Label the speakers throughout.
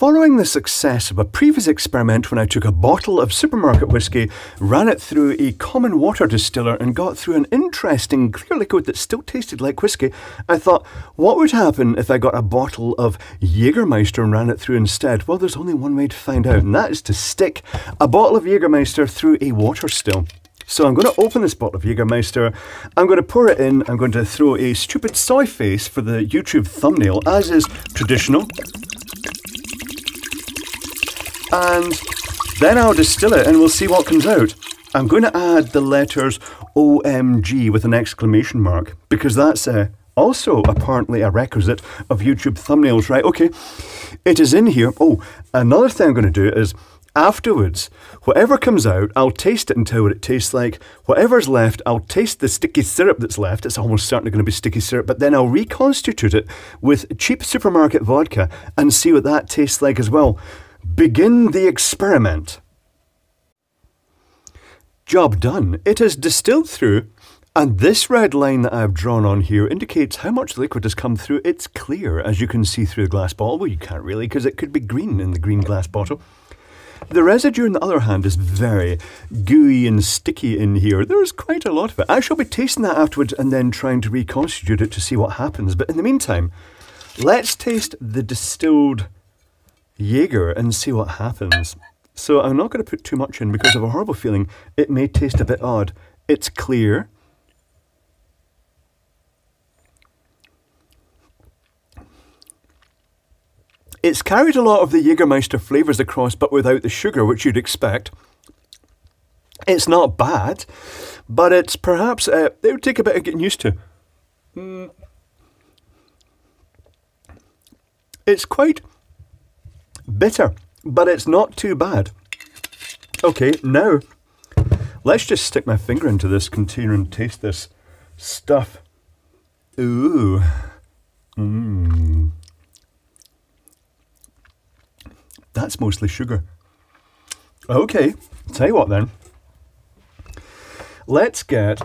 Speaker 1: Following the success of a previous experiment when I took a bottle of supermarket whiskey, ran it through a common water distiller, and got through an interesting clear liquid that still tasted like whiskey, I thought, what would happen if I got a bottle of Jägermeister and ran it through instead? Well, there's only one way to find out, and that is to stick a bottle of Jägermeister through a water still. So I'm going to open this bottle of Jägermeister, I'm going to pour it in, I'm going to throw a stupid soy face for the YouTube thumbnail, as is traditional and then I'll distill it and we'll see what comes out. I'm going to add the letters OMG with an exclamation mark because that's uh, also apparently a requisite of YouTube thumbnails, right? Okay, it is in here. Oh, another thing I'm going to do is afterwards, whatever comes out, I'll taste it and tell what it tastes like. Whatever's left, I'll taste the sticky syrup that's left. It's almost certainly going to be sticky syrup, but then I'll reconstitute it with cheap supermarket vodka and see what that tastes like as well. Begin the experiment. Job done. It is distilled through, and this red line that I've drawn on here indicates how much liquid has come through. It's clear, as you can see through the glass bottle. Well, you can't really, because it could be green in the green glass bottle. The residue, on the other hand, is very gooey and sticky in here. There's quite a lot of it. I shall be tasting that afterwards and then trying to reconstitute it to see what happens. But in the meantime, let's taste the distilled Jaeger and see what happens. So I'm not going to put too much in because of a horrible feeling it may taste a bit odd. It's clear. It's carried a lot of the Jägermeister flavours across but without the sugar which you'd expect. It's not bad, but it's perhaps, uh, it would take a bit of getting used to. Mm. It's quite bitter, but it's not too bad. Okay, now let's just stick my finger into this container and taste this stuff. Ooh. Mmm. That's mostly sugar. Okay, tell you what then. Let's get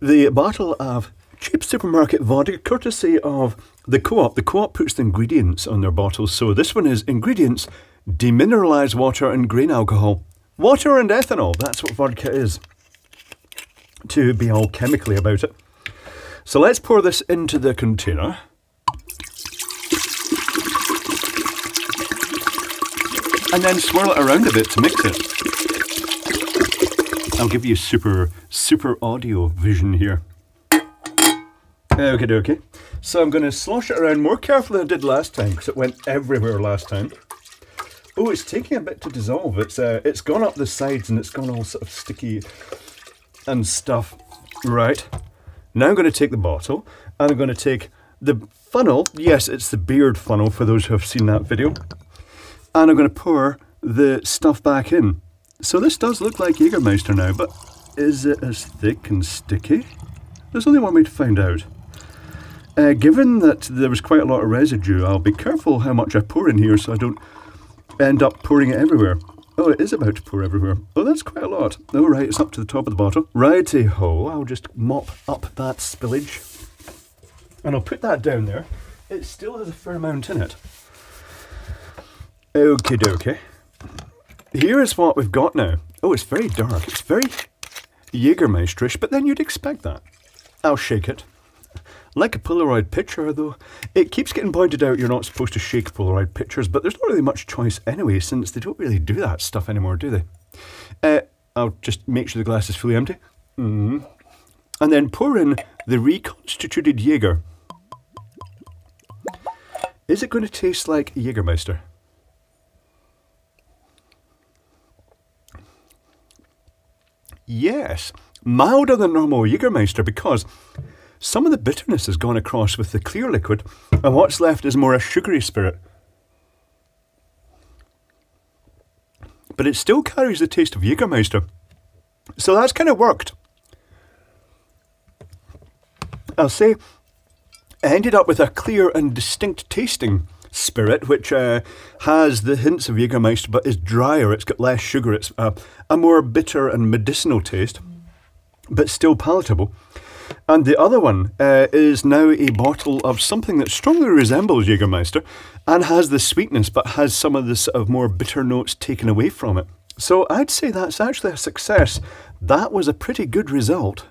Speaker 1: the bottle of cheap supermarket vodka, courtesy of the Co-op. The Co-op puts the ingredients on their bottles. So this one is ingredients, demineralized water and grain alcohol. Water and ethanol, that's what vodka is. To be all chemically about it. So let's pour this into the container. And then swirl it around a bit to mix it. I'll give you super, super audio vision here. Okay, okay. So I'm going to slosh it around more carefully than I did last time because it went everywhere last time. Oh, it's taking a bit to dissolve. It's uh, it's gone up the sides and it's gone all sort of sticky and stuff. Right. Now I'm going to take the bottle and I'm going to take the funnel. Yes, it's the beard funnel for those who have seen that video. And I'm going to pour the stuff back in. So this does look like Jägermeister now, but is it as thick and sticky? There's only one way to find out. Uh, given that there was quite a lot of residue, I'll be careful how much I pour in here so I don't end up pouring it everywhere. Oh, it is about to pour everywhere. Oh, that's quite a lot. Oh, right, it's up to the top of the bottle. Righty-ho, I'll just mop up that spillage. And I'll put that down there. It still has a fair amount in it. Okie dokie. Here is what we've got now. Oh, it's very dark. It's very Jägermeisterish, but then you'd expect that. I'll shake it. Like a Polaroid picture, though, it keeps getting pointed out you're not supposed to shake Polaroid pictures, but there's not really much choice anyway, since they don't really do that stuff anymore, do they? Uh, I'll just make sure the glass is fully empty. Mm. And then pour in the reconstituted Jaeger. Is it going to taste like Jägermeister? Yes, milder than normal Jägermeister because some of the bitterness has gone across with the clear liquid, and what's left is more a sugary spirit. But it still carries the taste of Jägermeister. So that's kind of worked. I'll say I ended up with a clear and distinct tasting spirit, which uh, has the hints of Jägermeister but is drier. It's got less sugar. It's uh, a more bitter and medicinal taste, but still palatable. And the other one uh, is now a bottle of something that strongly resembles Jägermeister and has the sweetness but has some of the sort of more bitter notes taken away from it. So I'd say that's actually a success. That was a pretty good result.